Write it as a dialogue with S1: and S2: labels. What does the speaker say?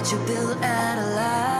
S1: that you built of life